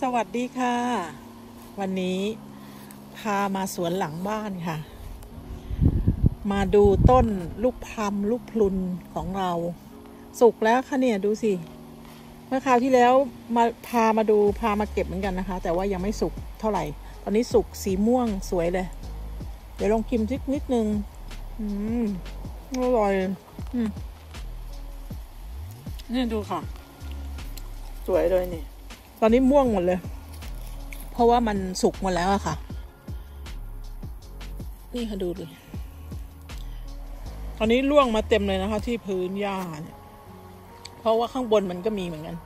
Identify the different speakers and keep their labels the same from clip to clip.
Speaker 1: สวัสดีค่ะ วันนี้พามาสวนหลังบ้านค่ะ มาดูต้นลูกพลัมลูกพลุนของเรา สุกแล้วค่ะเนี่ยดูสิ เมื่อคราวที่แล้วมาพามาดูพามาเก็บเหมือนกันนะคะ แต่ว่ายังไม่สุกเท่าไหร่ ตอนนี้สุกสีม่วงสวยเลย เดี๋ยวลองชิมสักนิดนึง อืมอร่อยอืมนี่ดูค่ะ สวยเลยนี่ ตอนนี้ม่วงหมดเลย เพราะว่ามันสุกหมดแล้วอะค่ะ นี่ค่ะดูดิตอนนี้ร่วงมาเต็มเลยนะคะ ที่พื้นหญ้าเนี่ยเพราะว่าข้างบนมันก็มีเหมือนกัน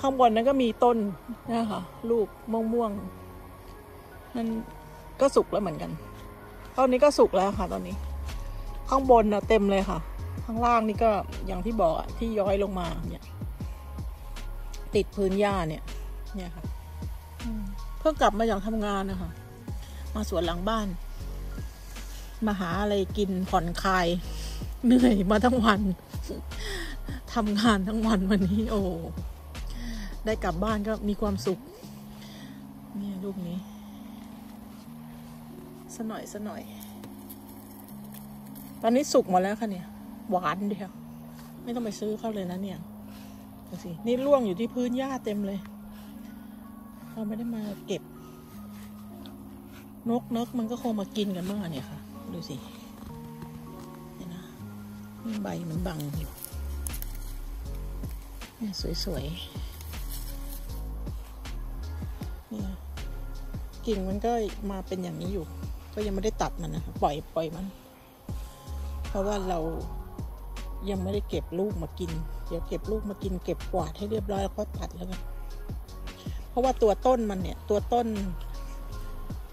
Speaker 1: ข้างบนนั้นก็มีต้นนะคะลูกม่วงม่วงๆมันก็สุกแล้วเหมือนกัน ตอนนี้ก็สุกแล้วค่ะ ตอนนี้ ข้างบนนะเต็มเลยค่ะ ข้างล่างนี่ก็อย่างที่บอกอะที่ย้อยลงมาเนี่ย ติดพื้นหญ้าเนี่ย เนี่ยค่ะอืมเพิ่งกลับมาจากทำงานนะคะ มาสวนหลังบ้าน มาหาอะไรกินผ่อนคลาย เหนื่อยมาทั้งวันทำงานทั้งวันวันนี้ โอ้ได้กลับบ้านก็มีความสุขเนี่ยลูกนี้สหน่อยสหน่อย ตอนนี้สุกหมดแล้วค่ะเนี่ย หวานเดียว ไม่ต้องไปซื้อเข้าเลยนะเนี่ยดู สิ นี่ร่วงอยู่ที่พื้นหญ้าเต็มเลย เราไม่ได้มาเก็บ นกนกมันก็คงมากินกันบ้างเนี่ยค่ะ ดูสิเห็นนะนี่ใบมันบังอยู่เนี่ยสวยๆเนี่ยกิ่งมันก็มาเป็นอย่างนี้อยู่ ก็ยังไม่ได้ตัดมันนะคะปล่อยปล่อยมัน เพราะว่าเรา ยังไม่ได้เก็บลูกมากิน เดี๋ยวเก็บลูกมากิน เก็บกวาดให้เรียบร้อยแล้วก็ตัดแล้วกันเพราะว่าตัวต้นมันเนี่ย ตัวต้น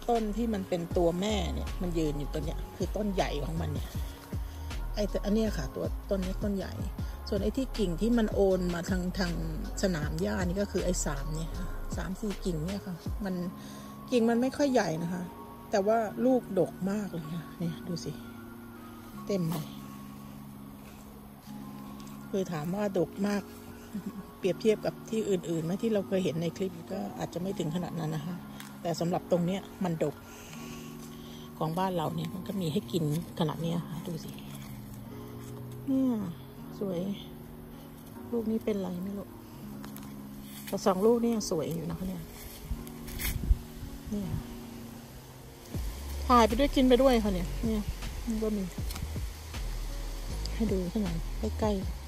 Speaker 1: ต้นที่มันเป็นตัวแม่เนี่ย มันยืนอยู่ตัวเนี้ย คือต้นใหญ่ของมันเนี่ย ไอ้อันนี้ค่ะ ตัวต้นนี้ต้นใหญ่ ส่วนไอ้ที่กิ่งที่มันโอนมาทางทางสนามหญ้านี่ก็คือไอ้สามเนี่ยค่ะสามสี่กิ่งเนี่ยค่ะ มันกิ่งมันไม่ค่อยใหญ่นะคะ แต่ว่าลูกดกมากเลยค่ะเนี่ยดูสิ เต็มเลย คือถามว่าดกมาก เปรียบเทียบกับที่อื่นๆไหมที่เราเคยเห็นในคลิปก็อาจจะไม่ถึงขนาดนั้นนะคะ แต่สำหรับตรงเนี้ยมันดก ของบ้านเราเนี่ยมันก็มีให้กินขนาดเนี้ยค่ะดูสิเนี่ยสวย ลูกนี้เป็นไรไม่รู้แต่สองลูกนี่ยังสวยอยู่นะคะเนี่ยเนี่ยถ่ายไปด้วยกินไปด้วยค่ะเนี่ย เนี่ยนี่ก็มี ให้ดูข้างหลังใกล้ๆ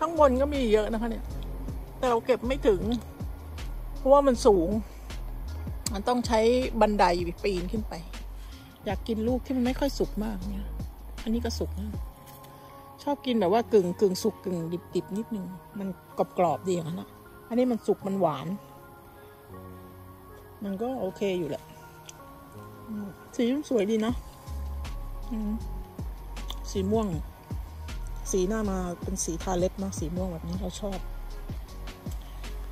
Speaker 1: ข้างบนก็มีเยอะนะคะเนี่ย แต่เราเก็บไม่ถึง เพราะว่ามันสูง มันต้องใช้บันไดปีนขึ้นไป อยากกินลูกที่มันไม่ค่อยสุกมากเนี่ย อันนี้ก็สุกนะชอบกินแบบว่ากึ่งกึ่งสุกกึ่งดิบดิบนิดนึง มันกรอบกรอบดีอย่างนั้นนะอันนี้มันสุกมันหวาน มันก็โอเคอยู่แหละ สีสวยดีนะสีม่วง สีหน้ามาเป็นสีทาเล็บนะสีม่วงแบบนี้เราชอบ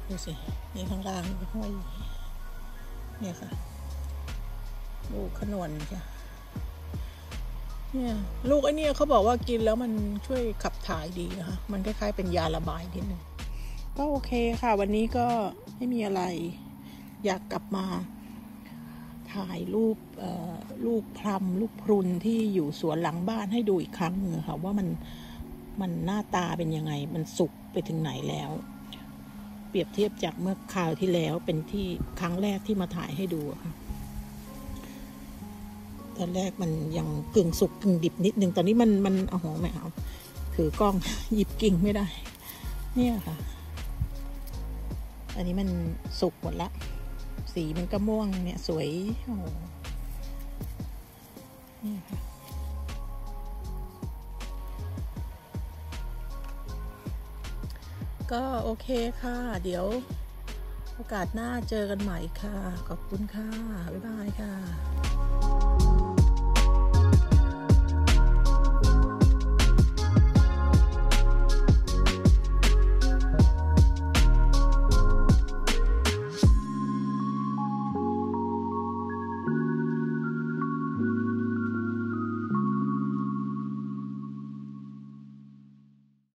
Speaker 1: ดูสิ นี่ข้างล่างห้อยเนี่ยค่ะลูกขนวนค่ะเนี่ยลูกไอ้นี่เขาบอกว่ากินแล้วมันช่วยขับถ่ายดีนะคะ มันคล้ายๆเป็นยาระบายนิดนึงก็โอเคค่ะ วันนี้ก็ไม่มีอะไร อยากกลับมาถ่ายรูปลูกพลัมลูกพรุนที่อยู่สวนหลังบ้านให้ดูอีกครั้งหนึ่งค่ะว่ามัน มันหน้าตาเป็นยังไง มันสุกไปถึงไหนแล้ว เปรียบเทียบจากเมื่อคราวที่แล้วเป็นที่ครั้งแรกที่มาถ่ายให้ดูค่ะตอนแรกมันยังกึ่งสุกกึ่งดิบนิดนึง ตอนนี้มันมันโอ้โหไม่เอาถือกล้องหยิบกิ่งไม่ได้ เนี่ยค่ะ อันนี้มันสุกหมดละ สีมันก็ม่วงเนี่ยสวย โอ้นี่ค่ะ ก็โอเคค่ะ เดี๋ยวโอกาสหน้าเจอกันใหม่ค่ะ ขอบคุณค่ะ บ๊ายบายค่ะ